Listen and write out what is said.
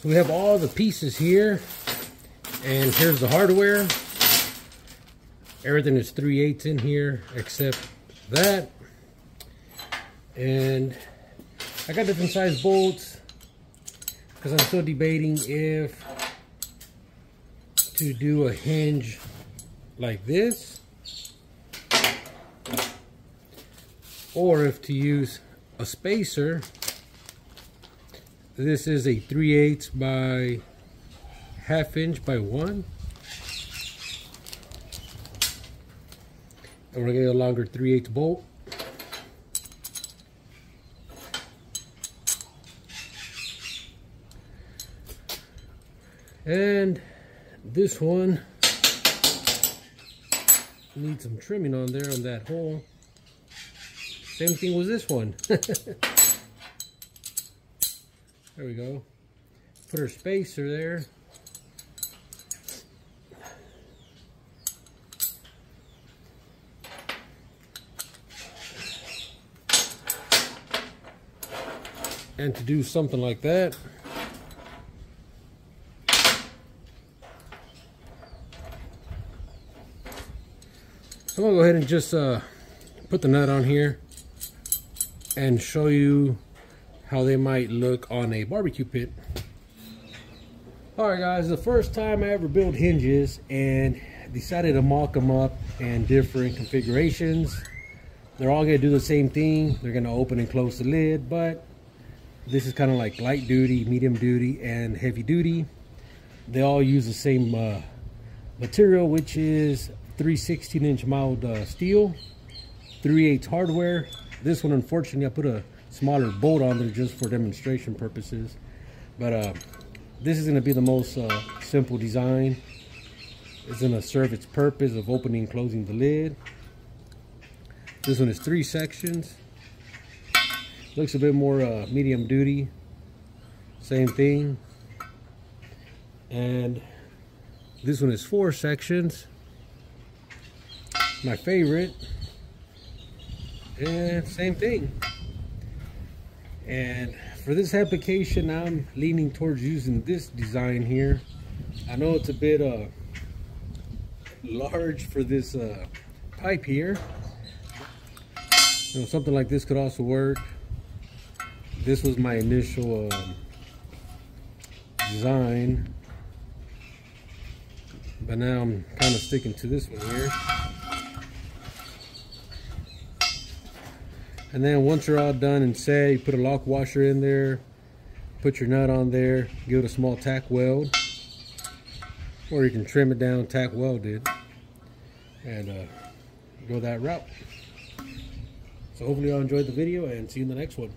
So we have all the pieces here. And here's the hardware. Everything is 3 eighths in here except that. And I got different size bolts because I'm still debating if to do a hinge like this or if to use a spacer this is a 3 eighths by half inch by one. And we're gonna get a longer 3 8 bolt. And this one needs some trimming on there on that hole. Same thing with this one there we go. Put our spacer there. And to do something like that. So I'm gonna go ahead and just uh, put the nut on here and show you how they might look on a barbecue pit. Alright guys, the first time I ever built hinges and decided to mock them up in different configurations. They're all gonna do the same thing. They're gonna open and close the lid, but this is kind of like light duty, medium duty, and heavy duty. They all use the same uh, material, which is 3 16 inch mild uh, steel, 3 8 hardware. This one, unfortunately, I put a smaller bolt on there just for demonstration purposes. But uh, this is going to be the most uh, simple design. It's going to serve its purpose of opening and closing the lid. This one is three sections. Looks a bit more uh, medium duty. Same thing. And this one is four sections. My favorite. And same thing. And for this application, I'm leaning towards using this design here. I know it's a bit uh, large for this uh, pipe here. You know, something like this could also work this was my initial um, design but now I'm kind of sticking to this one here and then once you're all done and set you put a lock washer in there put your nut on there give it a small tack weld or you can trim it down tack welded and uh, go that route. So hopefully y'all enjoyed the video and see you in the next one